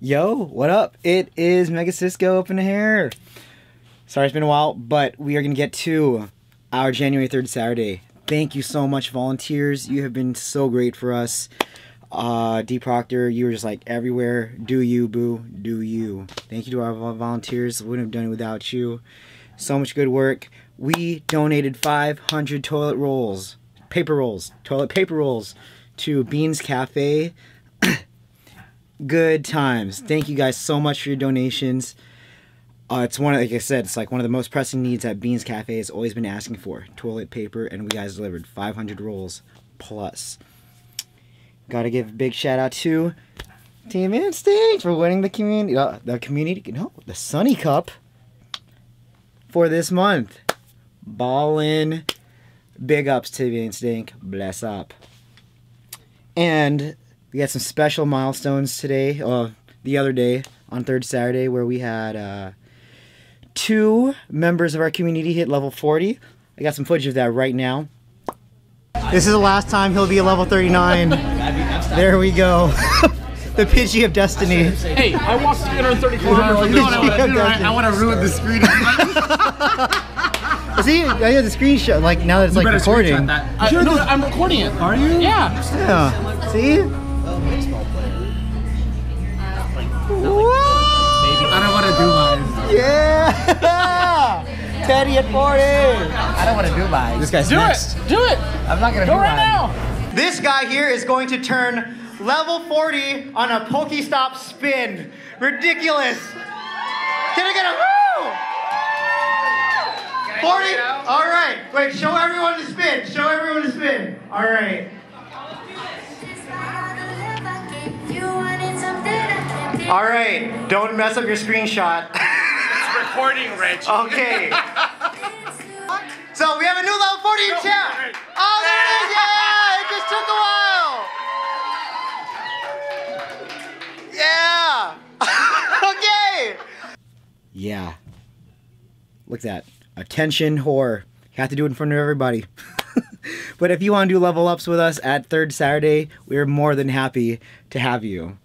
Yo, what up? It is Mega Sisqo up in here. Sorry it's been a while, but we are going to get to our January 3rd Saturday. Thank you so much, volunteers. You have been so great for us. Uh, D Proctor, you were just like everywhere. Do you, boo? Do you? Thank you to our volunteers. Wouldn't have done it without you. So much good work. We donated 500 toilet rolls, paper rolls, toilet paper rolls to Beans Cafe good times. Thank you guys so much for your donations. Uh, it's one of, like I said, it's like one of the most pressing needs that Beans Cafe has always been asking for: toilet paper, and we guys delivered 500 rolls plus. Got to give a big shout out to Team Instinct for winning the community, uh, the community, no, the Sunny Cup for this month. Ballin', big ups to Instinct, bless up. And we had some special milestones today, uh, the other day on third Saturday, where we had uh, two members of our community hit level 40. I got some footage of that right now. This is the last time he'll be a level 39. there we go. the Pidgey of Destiny. Hey, I walked 330 kilometers. You know what I wanna do, right? I want to ruin the screen. See, I have the screenshot. Like now that it's like recording. I, no, I'm recording it. Are you? Yeah. Yeah. See? I don't want to do mine. Yeah! Teddy at 40! I don't want to do mine. This guy's Do next. it. Do it. I'm not gonna Go do right mine. now. This guy here is going to turn level 40 on a Pokestop spin. Ridiculous! Can I get a woo? 40? All right. Wait, show everyone to spin. Show everyone to spin. All right. All right. Don't mess up your screenshot. It's recording, Rich. Okay. so we have a new level 40 in chat. Oh, there it is. Yeah, it just took a while. Yeah. okay. Yeah. Look at that. Attention whore. You have to do it in front of everybody. but if you want to do level ups with us at third Saturday, we're more than happy to have you.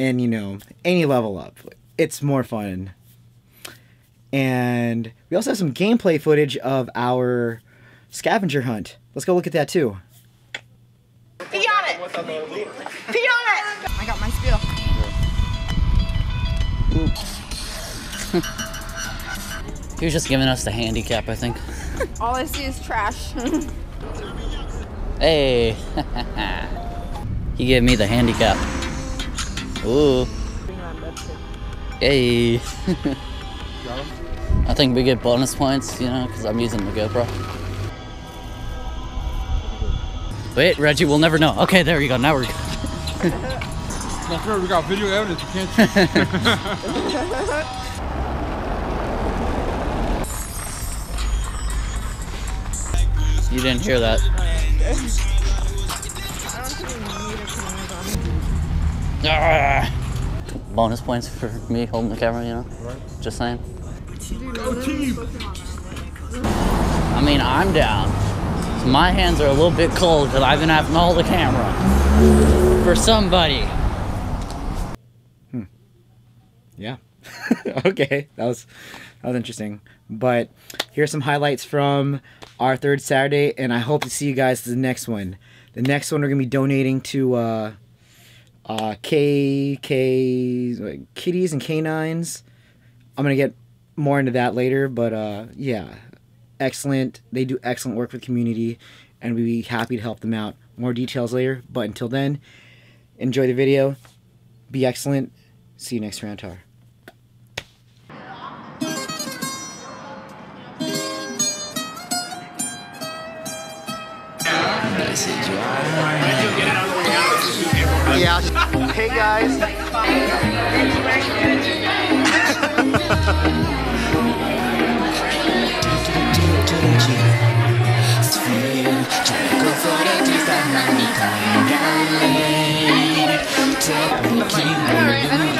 And you know, any level up. It's more fun. And we also have some gameplay footage of our scavenger hunt. Let's go look at that too. Pee on it! Pee on it! I got my spiel. He was just giving us the handicap, I think. All I see is trash. Hey! he gave me the handicap. Ooh. Hey! I think we get bonus points, you know, because I'm using the GoPro. Wait, Reggie, we'll never know. Okay, there you go. Now we're good. That's right, we got video evidence. You can't. You didn't hear that. Ah! Bonus points for me holding the camera, you know? Just saying. Go team. I mean, I'm down. So My hands are a little bit cold because I've been having to hold the camera for somebody. Hmm. Yeah. okay, that was that was interesting. But here's some highlights from our third Saturday, and I hope to see you guys to the next one. The next one we're gonna be donating to uh, uh, K K kitties and canines. I'm gonna get more into that later, but uh, yeah, excellent. They do excellent work with community, and we'd be happy to help them out. More details later, but until then, enjoy the video. Be excellent. See you next round, Tar. Yeah. Hey guys. Thank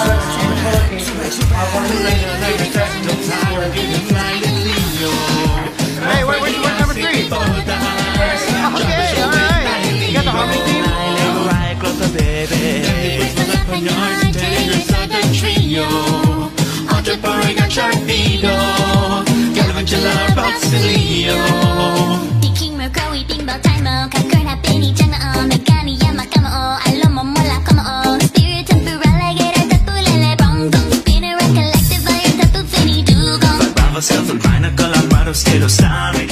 and. I want to bring Hey, wait, wait, wait, number three. Okay, all right. You got the harmony chẳng oh, megani, yama, que lo saben